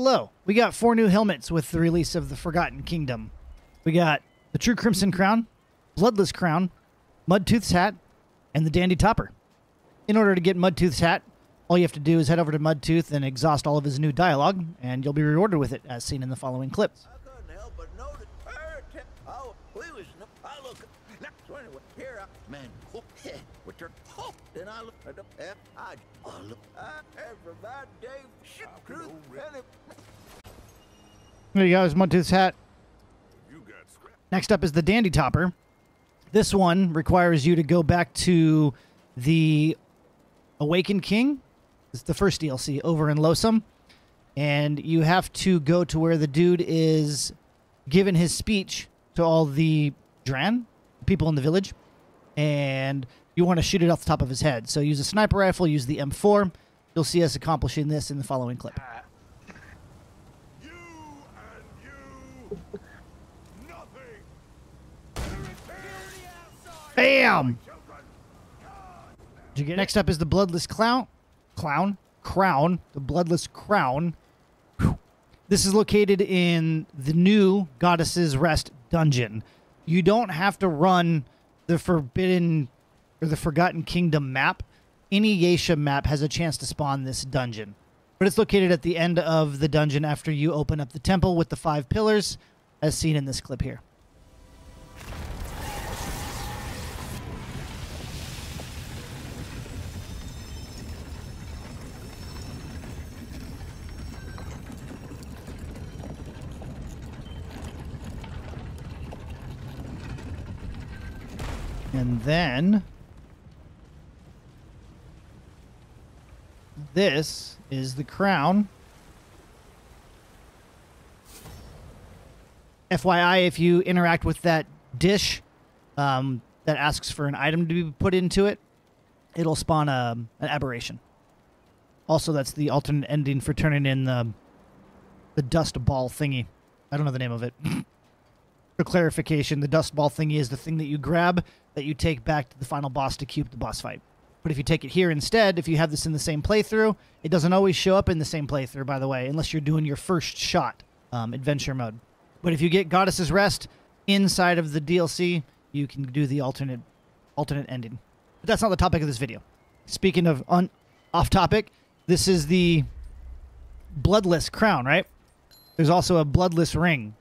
Hello. We got four new helmets with the release of the Forgotten Kingdom. We got the True Crimson Crown, Bloodless Crown, Mudtooth's Hat, and the Dandy Topper. In order to get Mudtooth's Hat, all you have to do is head over to Mudtooth and exhaust all of his new dialogue, and you'll be rewarded with it, as seen in the following clips. Man. Yeah, with her. Oh, then I look at the. eh, I. Look. I ever that day. Shit, truth. And There you go, there's Mudtooth's Hat. Next up is the Dandy Topper. This one requires you to go back to the Awakened King. It's the first DLC over in Losomn. And you have to go to where the dude is giving his speech to all the Dran, people in the village. And you want to shoot it off the top of his head. So use a sniper rifle, use the M4. You'll see us accomplishing this in the following clip. Bam! Did you get next up is the bloodless clown, clown, crown, the bloodless crown. Whew. This is located in the new Goddess's Rest dungeon. You don't have to run the Forbidden or the Forgotten Kingdom map. Any Yaesha map has a chance to spawn this dungeon. But it's located at the end of the dungeon after you open up the temple with the five pillars, as seen in this clip here. And then this is the crown. FYI, if you interact with that dish um, that asks for an item to be put into it, it'll spawn a, an aberration. Also, that's the alternate ending for turning in the the dust ball thingy. I don't know the name of it. For clarification, the dust ball thingy is the thing that you grab that you take back to the final boss to keep the boss fight. But if you take it here instead, if you have this in the same playthrough, it doesn't always show up in the same playthrough, by the way, unless you're doing your first shot um, adventure mode. But if you get Goddess's Rest inside of the DLC, you can do the alternate alternate ending. But that's not the topic of this video. Speaking of un- off topic, this is the bloodless crown, right? There's also a bloodless ring.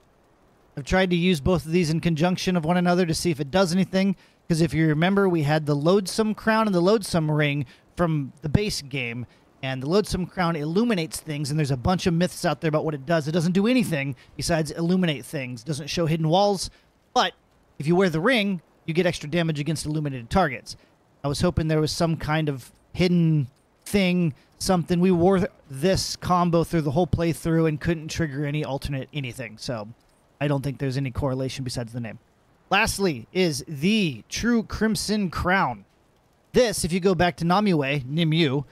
I've tried to use both of these in conjunction of one another to see if it does anything. Because if you remember, we had the loadsome crown and the loadsome ring from the base game, and the loadsome crown illuminates things. And there's a bunch of myths out there about what it does. It doesn't do anything besides illuminate things. Doesn't show hidden walls, but if you wear the ring, you get extra damage against illuminated targets. I was hoping there was some kind of hidden thing, something. We wore this combo through the whole playthrough and couldn't trigger any alternate anything. So I don't think there's any correlation besides the name. Lastly, is the True Crimson Crown. This, if you go back to Namue, Nimue,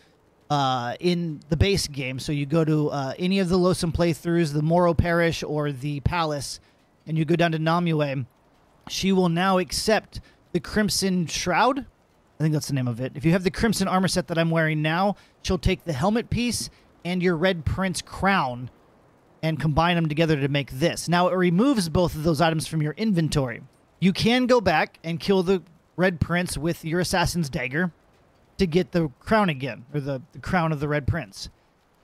uh, in the base game, so you go to uh, any of the Losomn playthroughs, the Morrow Parish or the Palace, and you go down to Namue, she will now accept the Crimson Shroud. I think that's the name of it. If you have the Crimson armor set that I'm wearing now, she'll take the helmet piece and your Red Prince crown and combine them together to make this. Now, it removes both of those items from your inventory. You can go back and kill the Red Prince with your Assassin's Dagger to get the crown again, or the, the crown of the Red Prince.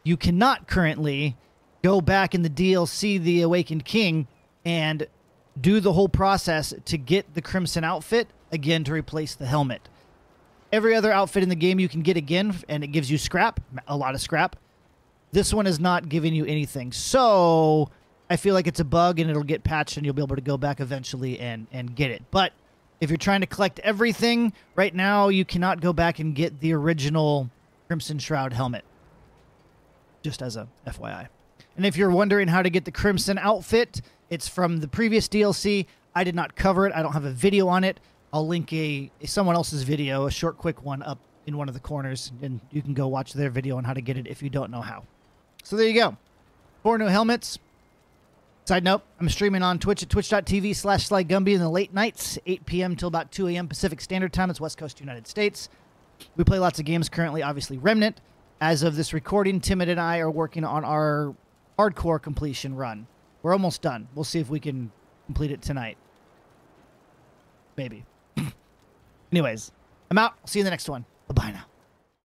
You cannot currently go back in the DLC, The Awakened King, and do the whole process to get the Crimson outfit again to replace the helmet. Every other outfit in the game you can get again, and it gives you scrap, a lot of scrap. This one is not giving you anything. So I feel like it's a bug and it'll get patched and you'll be able to go back eventually and, and get it. But if you're trying to collect everything, right now you cannot go back and get the original Crimson Shroud helmet. Just as a FYI. And if you're wondering how to get the Crimson outfit, it's from the previous DLC. I did not cover it. I don't have a video on it. I'll link a, someone else's video, a short quick one up in one of the corners and you can go watch their video on how to get it if you don't know how. So there you go. Four new helmets. Side note, I'm streaming on Twitch at twitch.tv slash slygumbi in the late nights, 8 p.m. till about 2 a.m. Pacific Standard Time. It's West Coast United States. We play lots of games currently, obviously Remnant. As of this recording, Timid and I are working on our hardcore completion run. We're almost done. We'll see if we can complete it tonight. Maybe. Anyways, I'm out. See you in the next one. Bye bye now.